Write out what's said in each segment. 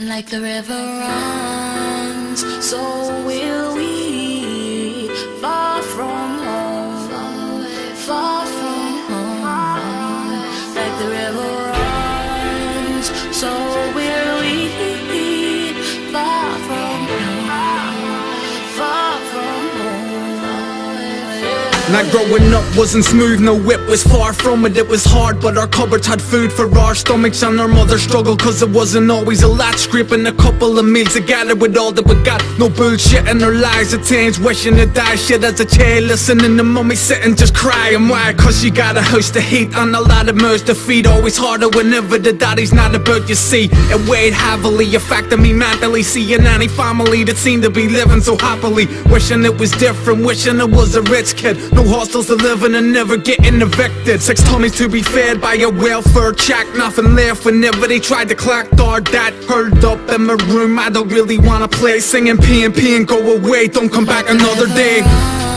Like the river runs, so will Not growing up wasn't smooth, no whip was far from it. It was hard, but our cupboards had food for our stomachs, and our mother struggled cause it wasn't always a lot. Scraping a couple of meals together with all that we got. No bullshit in our lives, at times wishing to die. Shit as a child, listening to mummy sitting just crying. Why? Cause she got a house to heat and a lot of mouths to feed. Always harder whenever the daddy's not about, you see. It weighed heavily, affecting me mentally. Seeing any family that seemed to be living so happily. Wishing it was different, wishing it was a rich kid. No hostels to live in and never getting evicted. Six tummies to be fed by a welfare check. Nothing left whenever they tried to collect all that. Hurled up in my room, I don't really wanna play. Singing PNP and go away, don't come back another day.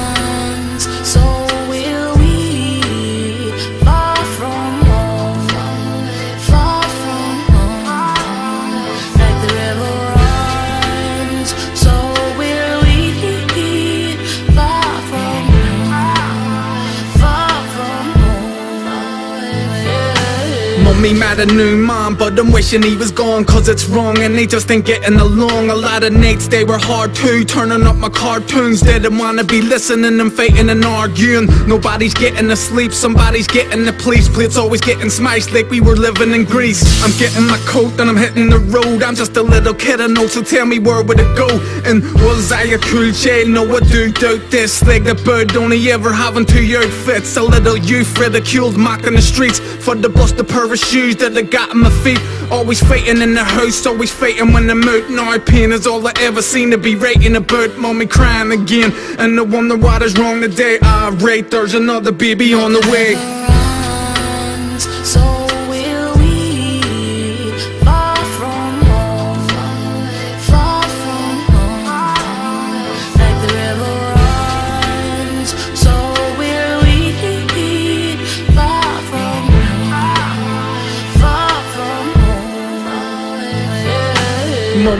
Mummy mad a new mom, but I'm wishing he was gone Cause it's wrong and they just ain't getting along. A lot of nights they were hard too Turning up my cartoons. Didn't wanna be listening and fighting and arguing. Nobody's getting to sleep, somebody's getting the police. Plates always getting smashed like we were living in Greece. I'm getting my coat and I'm hitting the road. I'm just a little kid I know, so tell me where would it go? And was I a cool child? No, I do doubt this. Like the bird only ever having two outfits. A little youth ridiculed, mocking the streets. For the busted pair of shoes that I got on my feet. Always fighting in the house, always fighting when I'm out. No pain is all I ever seem to be writing about. Mommy crying again, and I wonder what is wrong today. Ah, I rate there's another baby on the way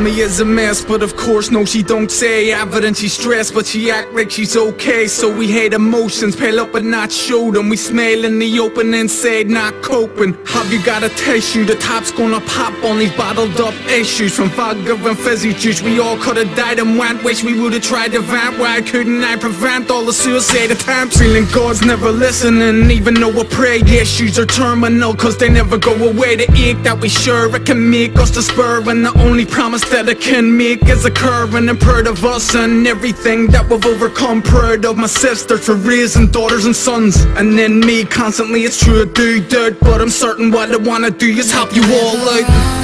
Yeah. Mommy is a mess, but of course, no, she don't say Evident she's stressed, but she act like she's okay. So we hate emotions, pale up but not show them We smell in the open and say not coping. Have you got a tissue? The top's gonna pop on these bottled up issues. From vodka and fizzy juice We all could've died and went. Wish we would've tried to vent. Why couldn't I prevent all the suicide attempts? Feeling God's never listening Even though I pray issues are terminal Cause they never go away. The ache that we sure it can make us despair And the only promise that I can make is occurring I'm proud of us and everything that we've overcome. Proud of my sisters for raising daughters and sons. And then me constantly, it's true I do dirt But I'm certain what I wanna do is help you all out